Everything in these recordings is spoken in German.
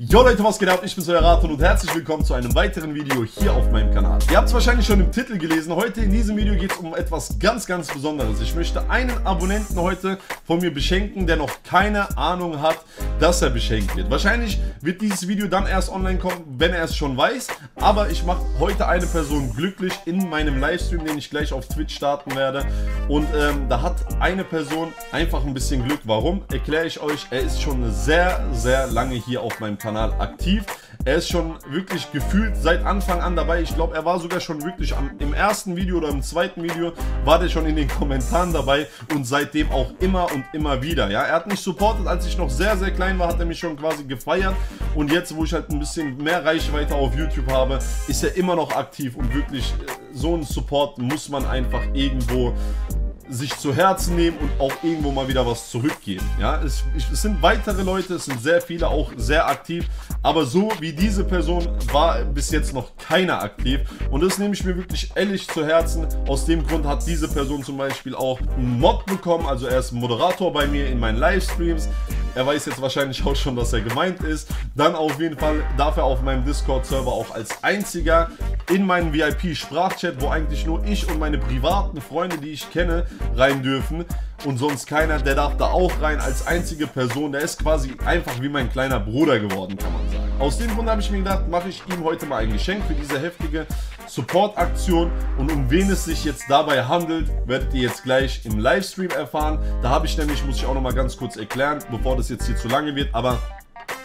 Jo Leute, was geht ab? Ich bin's euer Raton und herzlich willkommen zu einem weiteren Video hier auf meinem Kanal. Ihr habt es wahrscheinlich schon im Titel gelesen. Heute in diesem Video geht es um etwas ganz, ganz Besonderes. Ich möchte einen Abonnenten heute von mir beschenken, der noch keine Ahnung hat, dass er beschenkt wird. Wahrscheinlich wird dieses Video dann erst online kommen, wenn er es schon weiß. Aber ich mache heute eine Person glücklich in meinem Livestream, den ich gleich auf Twitch starten werde. Und ähm, da hat eine Person einfach ein bisschen Glück. Warum? Erkläre ich euch. Er ist schon sehr, sehr lange hier auf meinem Kanal Kanal aktiv. Er ist schon wirklich gefühlt seit Anfang an dabei. Ich glaube, er war sogar schon wirklich am, im ersten Video oder im zweiten Video war der schon in den Kommentaren dabei und seitdem auch immer und immer wieder. Ja, er hat mich supportet, als ich noch sehr, sehr klein war, hat er mich schon quasi gefeiert und jetzt, wo ich halt ein bisschen mehr Reichweite auf YouTube habe, ist er immer noch aktiv und wirklich äh, so ein Support muss man einfach irgendwo sich zu Herzen nehmen und auch irgendwo mal wieder was zurückgeben. Ja, es, es, sind weitere Leute, es sind sehr viele, auch sehr aktiv, aber so wie diese Person war bis jetzt noch keiner aktiv und das nehme ich mir wirklich ehrlich zu Herzen. Aus dem Grund hat diese Person zum Beispiel auch einen Mod bekommen, also er ist Moderator bei mir in meinen Livestreams. Er weiß jetzt wahrscheinlich auch schon, dass er gemeint ist. Dann auf jeden Fall darf er auf meinem Discord-Server auch als einziger in meinen VIP-Sprachchat, wo eigentlich nur ich und meine privaten Freunde, die ich kenne, rein dürfen und sonst keiner, der darf da auch rein als einzige Person. Der ist quasi einfach wie mein kleiner Bruder geworden, kann man sagen. Aus dem Grund habe ich mir gedacht, mache ich ihm heute mal ein Geschenk für diese heftige Support-Aktion. Und um wen es sich jetzt dabei handelt, werdet ihr jetzt gleich im Livestream erfahren. Da habe ich nämlich, muss ich auch noch mal ganz kurz erklären, bevor das jetzt hier zu lange wird, aber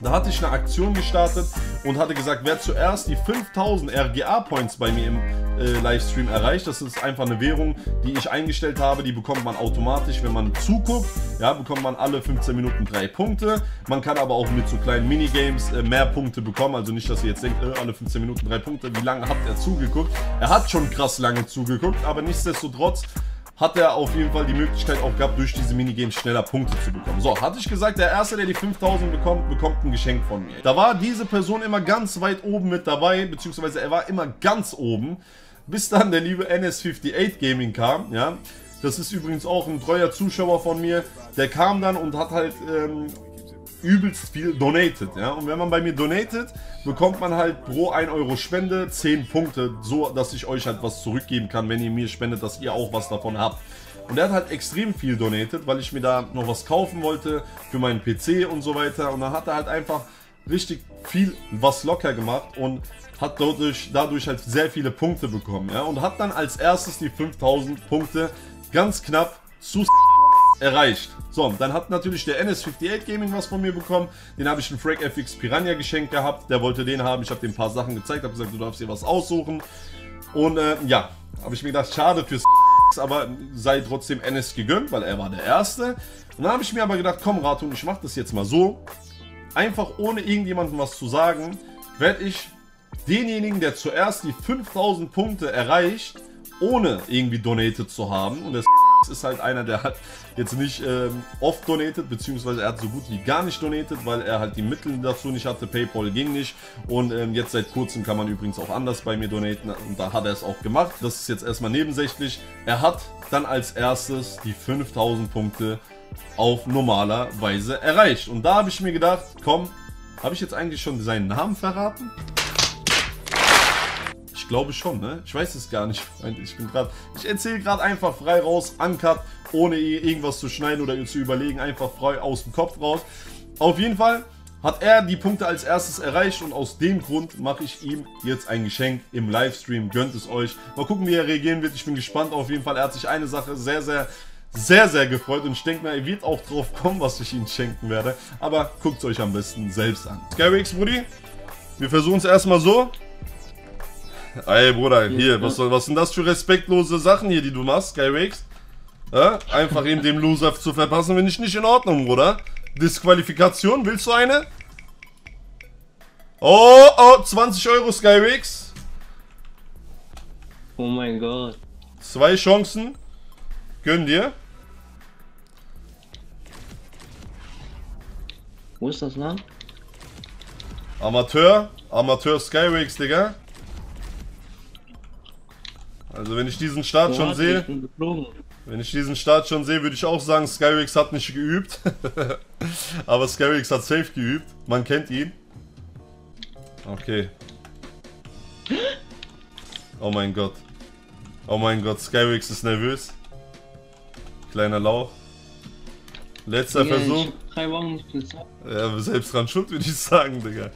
da hatte ich eine Aktion gestartet und hatte gesagt, wer zuerst die 5000 RGA-Points bei mir im äh, Livestream erreicht, das ist einfach eine Währung, die ich eingestellt habe, die bekommt man automatisch, wenn man zuguckt, ja, bekommt man alle 15 Minuten drei Punkte. Man kann aber auch mit so kleinen Minigames äh, mehr Punkte bekommen, also nicht, dass ihr jetzt denkt, äh, alle 15 Minuten drei Punkte, wie lange hat er zugeguckt? Er hat schon krass lange zugeguckt, aber nichtsdestotrotz hat er auf jeden Fall die Möglichkeit auch gehabt, durch diese Minigames schneller Punkte zu bekommen. So, hatte ich gesagt, der Erste, der die 5000 bekommt, bekommt ein Geschenk von mir. Da war diese Person immer ganz weit oben mit dabei, beziehungsweise er war immer ganz oben, bis dann der liebe NS58 Gaming kam, ja. Das ist übrigens auch ein treuer Zuschauer von mir. Der kam dann und hat halt ähm, übelst viel donated. Ja? Und wenn man bei mir donated, bekommt man halt pro 1 Euro Spende 10 Punkte, so dass ich euch halt was zurückgeben kann, wenn ihr mir spendet, dass ihr auch was davon habt. Und er hat halt extrem viel donated, weil ich mir da noch was kaufen wollte für meinen PC und so weiter. Und dann hat er halt einfach richtig viel was locker gemacht und hat dadurch, dadurch halt sehr viele Punkte bekommen. Ja? Und hat dann als erstes die 5000 Punkte ganz knapp zu erreicht. So, dann hat natürlich der NS58 Gaming was von mir bekommen. Den habe ich einen Frag FX Piranha geschenkt gehabt. Der wollte den haben. Ich habe dem ein paar Sachen gezeigt, habe gesagt, du darfst dir was aussuchen. Und äh, ja, habe ich mir gedacht, schade fürs aber sei trotzdem NS gegönnt, weil er war der Erste. Und dann habe ich mir aber gedacht, komm Ratun, ich mache das jetzt mal so. Einfach ohne irgendjemandem was zu sagen, werde ich denjenigen, der zuerst die 5000 Punkte erreicht, ohne irgendwie donated zu haben. Und das ist halt einer, der hat jetzt nicht ähm, oft donated, beziehungsweise er hat so gut wie gar nicht donated, weil er halt die Mittel dazu nicht hatte. Paypal ging nicht. Und ähm, jetzt seit kurzem kann man übrigens auch anders bei mir donaten. Und da hat er es auch gemacht. Das ist jetzt erstmal nebensächlich. Er hat dann als erstes die 5000 Punkte auf normaler Weise erreicht. Und da habe ich mir gedacht, komm, habe ich jetzt eigentlich schon seinen Namen verraten? Ich glaube schon, ne? Ich weiß es gar nicht, Ich bin gerade. Ich erzähle gerade einfach frei raus, uncut, ohne irgendwas zu schneiden oder zu überlegen, einfach frei aus dem Kopf raus. Auf jeden Fall hat er die Punkte als erstes erreicht und aus dem Grund mache ich ihm jetzt ein Geschenk im Livestream. Gönnt es euch. Mal gucken, wie er reagieren wird. Ich bin gespannt auf jeden Fall. Er hat sich eine Sache sehr, sehr sehr, sehr gefreut und ich denke mal, er wird auch drauf kommen, was ich ihm schenken werde. Aber guckt es euch am besten selbst an. Skywax, Brudi, wir versuchen es erstmal so. Ey, Bruder, hier, was, was sind das für respektlose Sachen hier, die du machst, Skywakes? Ja? Einfach eben dem Loser zu verpassen, finde ich nicht in Ordnung, Bruder. Disqualifikation, willst du eine? Oh, oh, 20 Euro Skywakes. Oh mein Gott. Zwei Chancen. Gönn dir. Wo ist das Land? Amateur. Amateur Skywakes, Digga. Also wenn ich diesen Start oh, schon sehe, wenn ich diesen Start schon sehe, würde ich auch sagen, Skyrix hat nicht geübt. Aber Skyrix hat safe geübt. Man kennt ihn. Okay. Oh mein Gott. Oh mein Gott, Skywix ist nervös. Kleiner Lauch. Letzter Digga, Versuch. Drei Wochen nicht bezahlt. Ja, selbst dran schuld, würde ich sagen, Digga.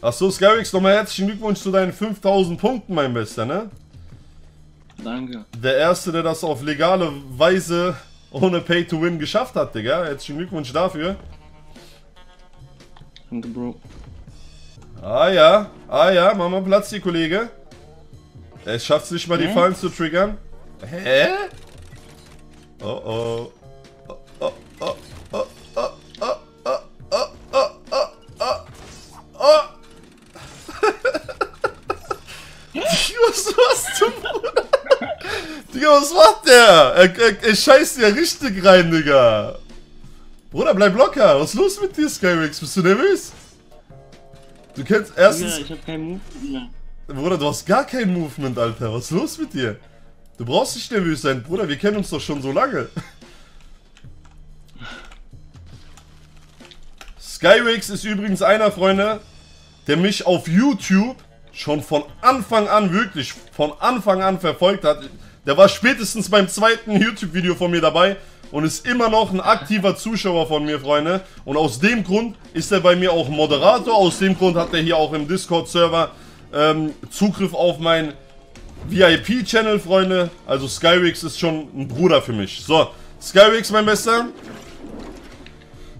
Achso, Skywix, nochmal herzlichen Glückwunsch zu deinen 5000 Punkten, mein Bester, ne? Danke. Der Erste, der das auf legale Weise ohne Pay to Win geschafft hat, Digga. Herzlichen Glückwunsch dafür. Danke, Bro. Ah ja, ah ja, mach mal Platz, die Kollege. Es schafft sich mal die? Fallen zu triggern. Hä? Oh oh. Oh oh oh oh oh oh oh oh oh oh oh oh. Digga, was machst du, Bruder? Digga, was macht der? Er, er, er scheißt ja richtig rein, Digga. Bruder, bleib locker. Was ist los mit dir, Skywix? Bist du nervös? Du kennst Digga, erstens... ich hab keinen Move mehr. Bruder, du hast gar kein Movement, Alter. Was ist los mit dir? Du brauchst nicht nervös sein, Bruder. Wir kennen uns doch schon so lange. Skywix ist übrigens einer, Freunde, der mich auf YouTube schon von Anfang an, wirklich von Anfang an verfolgt hat. Der war spätestens beim zweiten YouTube-Video von mir dabei und ist immer noch ein aktiver Zuschauer von mir, Freunde. Und aus dem Grund ist er bei mir auch Moderator. Aus dem Grund hat er hier auch im Discord-Server ähm, Zugriff auf meinen VIP-Channel, Freunde. Also Skywix ist schon ein Bruder für mich. So, Skywix, mein Bester.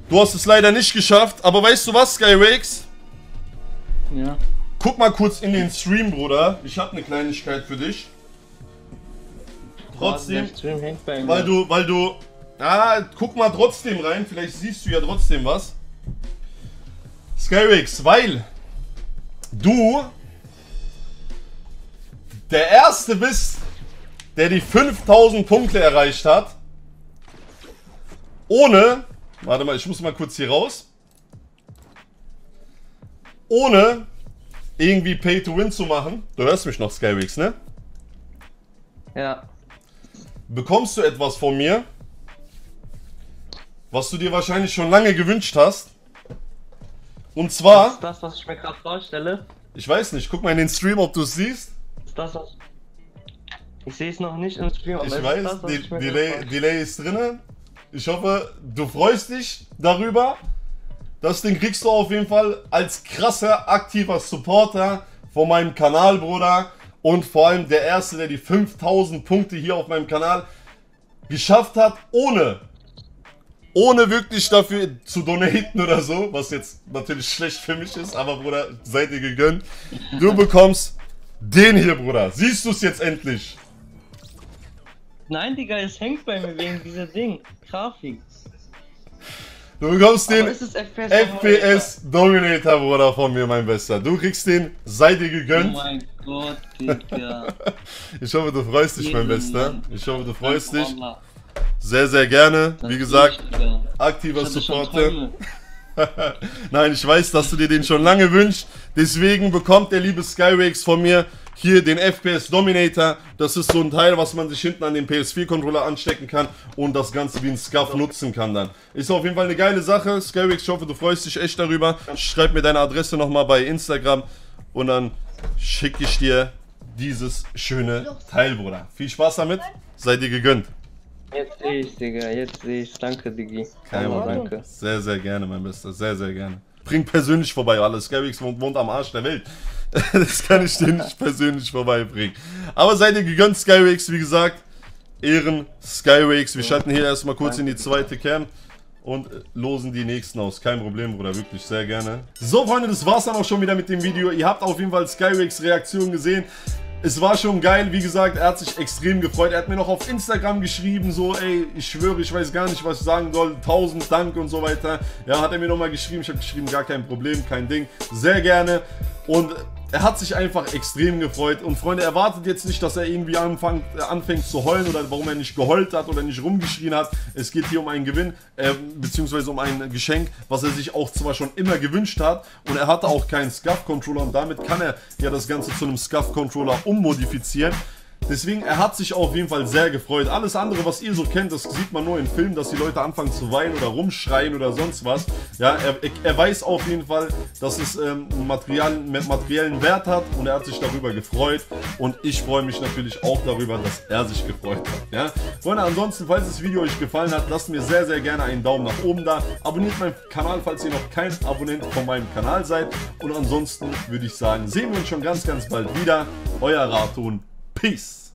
Du hast es leider nicht geschafft, aber weißt du was, Skywix? Ja. Guck mal kurz in den Stream, Bruder. Ich habe eine Kleinigkeit für dich. Trotzdem, weil du, weil du, ah, guck mal trotzdem rein. Vielleicht siehst du ja trotzdem was. Skywix, weil du der Erste bist, der die 5000 Punkte erreicht hat. Ohne, warte mal, ich muss mal kurz hier raus. Ohne irgendwie Pay to Win zu machen. Du hörst mich noch, Skywix, ne? Ja. bekommst du etwas von mir, was du dir wahrscheinlich schon lange gewünscht hast. Und Das zwar, ist das, was ich mir gerade vorstelle. ich weiß nicht, guck mal in den Stream, ob du es siehst. Ist das, was. Ich sehe es noch nicht im Stream, Ich weiß, das, die, ich Delay, Delay ist drinne. Ich hoffe, du freust dich darüber. Das Ding kriegst du auf jeden Fall als krasser, aktiver Supporter von meinem Kanal, Bruder. Und vor allem der Erste, der die 5000 Punkte hier auf meinem Kanal geschafft hat, ohne, ohne wirklich dafür zu donaten oder so. Was jetzt natürlich schlecht für mich ist, aber Bruder, seid ihr gegönnt. Du bekommst den hier, Bruder. Siehst du es jetzt endlich? Nein, Digga, es hängt bei mir wegen dieser Ding. Grafik. Du bekommst den FPS? FPS Dominator, Bruder, von mir, mein Bester. Du kriegst den, sei dir Oh gegönnt. mein Gott, Digga. Ich hoffe, du freust dich, mein Bester. Ich hoffe, du freust dich. Sehr, sehr gerne. Wie gesagt, aktiver Supporter. Nein, ich weiß, dass du dir den schon lange wünschst. Deswegen bekommt der liebe Skywakes von mir hier den FPS Dominator. Das ist so ein Teil, was man sich hinten an den PS4-Controller anstecken kann und das Ganze wie ein Scuff nutzen kann dann. Ist auf jeden Fall eine geile Sache. Skywakes, ich hoffe, du freust dich echt darüber. Schreib mir deine Adresse nochmal bei Instagram und dann schicke ich dir dieses schöne Teil, Bruder. Viel Spaß damit. Sei dir gegönnt. Jetzt sehe ich, Digga, jetzt sehe ich. Danke, Diggi. Kein Wallah, Problem. danke. Sehr, sehr gerne, mein Bester. Sehr, sehr gerne. Bring persönlich vorbei, alles. Skywix wohnt, wohnt am Arsch der Welt. Das kann ich dir nicht persönlich vorbeibringen. Aber seid ihr gegönnt, Skywix, wie gesagt. Ehren Skywix. Wir schalten hier erstmal kurz in die zweite Cam und losen die nächsten aus. Kein Problem, Bruder, wirklich sehr gerne. So, Freunde, das war's dann auch schon wieder mit dem Video. Ihr habt auf jeden Fall Skywix Reaktion gesehen. Es war schon geil, wie gesagt, er hat sich extrem gefreut. Er hat mir noch auf Instagram geschrieben, so, ey, ich schwöre, ich weiß gar nicht, was ich sagen soll. Tausend Dank und so weiter. Ja, hat er mir nochmal geschrieben. Ich habe geschrieben, gar kein Problem, kein Ding. Sehr gerne. Und er hat sich einfach extrem gefreut. Und Freunde, erwartet jetzt nicht, dass er irgendwie anfängt, äh, anfängt zu heulen oder warum er nicht geheult hat oder nicht rumgeschrien hat. Es geht hier um einen Gewinn, äh, beziehungsweise um ein Geschenk, was er sich auch zwar schon immer gewünscht hat. Und er hatte auch keinen Scuff-Controller und damit kann er ja das Ganze zu einem Scuff-Controller ummodifizieren. Deswegen, er hat sich auf jeden Fall sehr gefreut. Alles andere, was ihr so kennt, das sieht man nur in Filmen, dass die Leute anfangen zu weinen oder rumschreien oder sonst was. Ja, er, er weiß auf jeden Fall, dass es ähm, Material, materiellen Wert hat und er hat sich darüber gefreut. Und ich freue mich natürlich auch darüber, dass er sich gefreut hat. Ja? Freunde, ansonsten, falls das Video euch gefallen hat, lasst mir sehr, sehr gerne einen Daumen nach oben da. Abonniert meinen Kanal, falls ihr noch kein Abonnent von meinem Kanal seid. Und ansonsten würde ich sagen, sehen wir uns schon ganz, ganz bald wieder. Euer Raton. Peace.